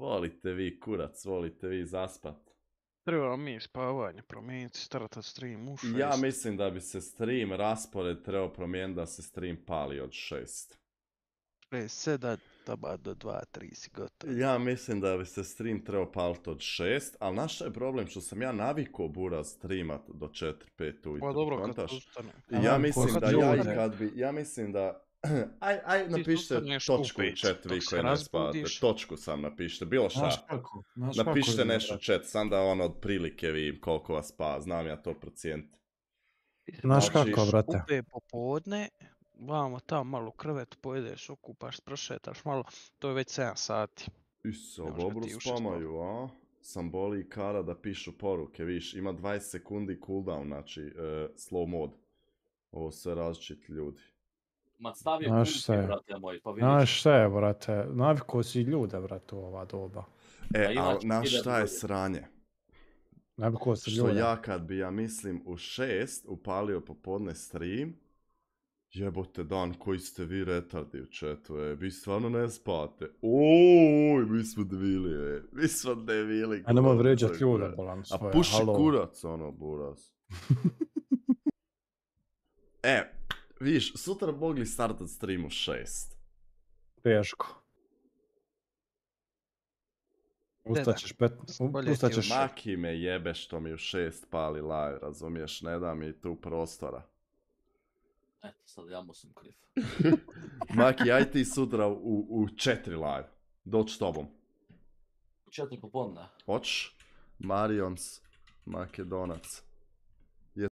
Volite vi kurac, volite vi zaspat. Trebamo mi spavanje promijeniti, startat stream u šest. Ja mislim da bi se stream raspored trebao promijeniti da se stream pali od 6. Šest, sedam, taba do dva, tri si gotov. Ja mislim da bi se stream trebao paliti od 6, ali naš je problem što sam ja navikao bura streamat do 4-5 ujutro. Pa dobro, kad ustane. Ja mislim da ja i kad bi, ja mislim da, aj, aj napišite točku u chat vi koji ne spavate, točku sam napišite, bilo šta. kako? Napišite nešto u chat, sam da ono otprilike vidim koliko vas spava, znam ja to procijeniti. Znaš Znači, kako, brate? Upe popodne, vamo tamo malo krevet, pojedeš, okupaš, prošetaš malo, to je već 7 sati. Iso, dobro spamaju, a? Sam boli i kara da pišu poruke, viš, ima 20 sekundi cooldown, znači, e, slow mod. Ovo sve različiti ljudi. Ma Znaš šta je? brate moj, pa vidiš. Znaš šta je, brate? Navikao si ljude, brate, u ova doba. E, ali znaš šta je sranje? Navikao si Što ljude. ja kad bi, ja mislim, u šest upalio popodne stream, jebote dan koji ste vi retardi u chatu, e, vi stvarno ne spate. Oj, mi smo debili, e, mi smo debili. A vrijeđat kurac. ljude, bolan A svoje. puši halo. kurac, ono, buras. e, vidiš, sutra mogli startat stream u šest. Teško. da. Ustaćeš pet... Ustaćeš... u Maki me jebe što mi u šest pali live, razumiješ, ne da mi tu prostora. Eto, sad ja mu sam kriv. Maki, aj ti sutra u, u četiri live. Doć s tobom. U četiri popodne. Hoć? Marions, Makedonac.